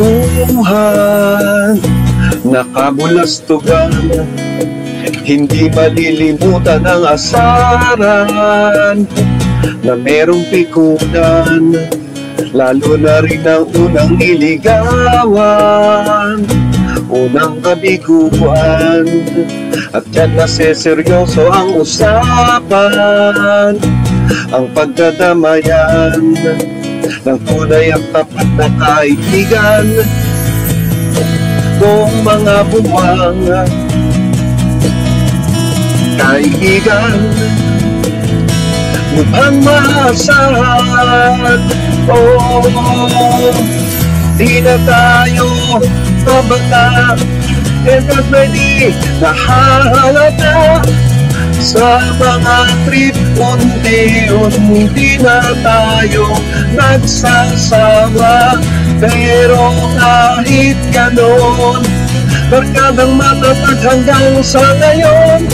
kwentuhan Nakabulastugan Hindi malilimutan ang asaran Na merong pikunan Lalo na rin ang unang niligawan Unang kabiguan At yan na seryoso ang usapan. Ang pagdadamayan Ng tunay at tapat na kaibigan. Kung mga buwang. Kaibigan. Mukhang maasahan. Oh, di na tayo pabata. And not ready, nahahalata Sa mga trip, unti-unti na tayo nagsasawa Pero kahit ganon Barkadang matatag hanggang sa ngayon.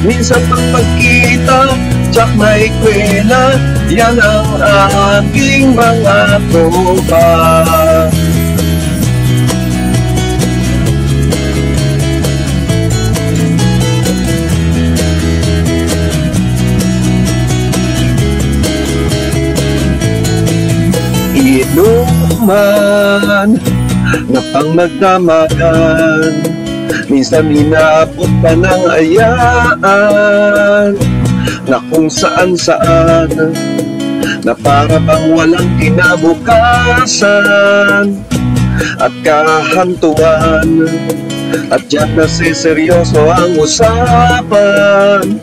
Minsan pag magkita, tsak may kwela Yan ang aking mga tropa Inuman na pang nagdamagan. Minsan inaabot pa ng ayaan Na kung saan saan Na para bang walang kinabukasan. At kahantuan At diyan na si seryoso ang usapan.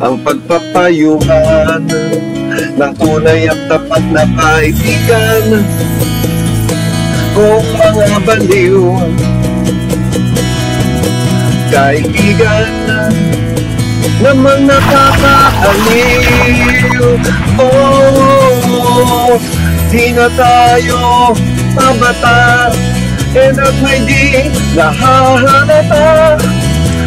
Ang pagpapayuhan Ng tunay at tapat na kaibigan Kung mga baliw kaibigan Namang nakakaaliw. Oh, di na tayo pabata And at may di nahahalata.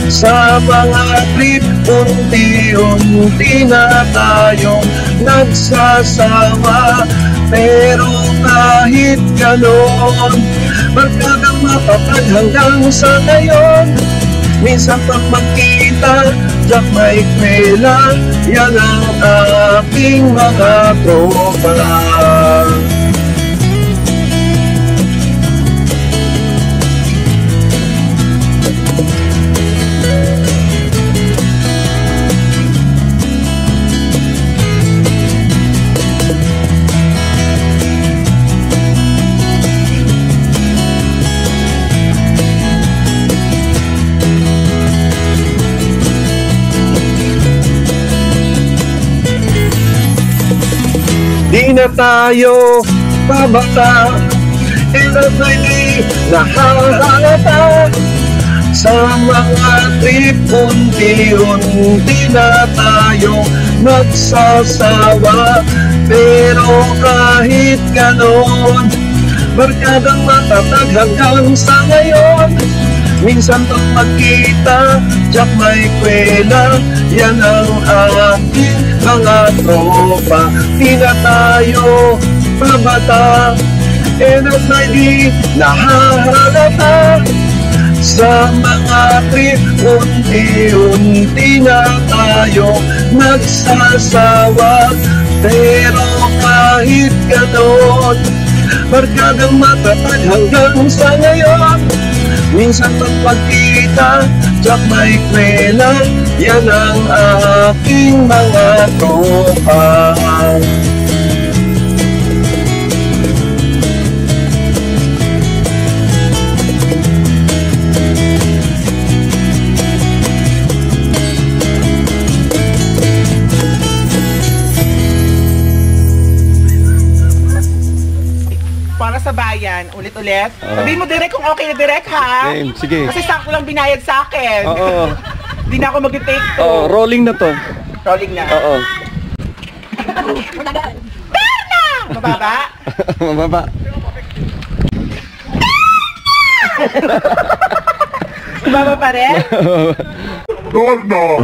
Sa mga trip Unti-unti na tayo nagsasawa Pero kahit ganon Magkadang mapapag hanggang sa ngayon. Minsan pag magkita, Jack may kwela Yan ang aking mga tropa Di na tayo And at may di nahahalata Sa mga trip Unti-unti na tayo Nagsasawa. Pero kahit ganon Barkadang matatag hanggang sa ngayon. Minsan pag magkita, Jack may kwela Yan ang aking mga tropa. Di tayo pabata And at may di nahahalata. Sa mga trip Unti-unti na tayo Nagsasawa. Pero kahit ganon Barkadang matatag hanggang sa ngayon. Minsan pag pagkita, Jack may kwela Yan ang aking mga tropa sa bayan, ulit-ulit. Oo. Sabihin mo direct kung okay na direct ha. Game, sige. Kasi sakto lang binayad sa akin. Oo. Hindi na ako mag-take to. Oo, rolling na to. Rolling na. Oo. Mababa. Mababa. Mababa pa rin. No.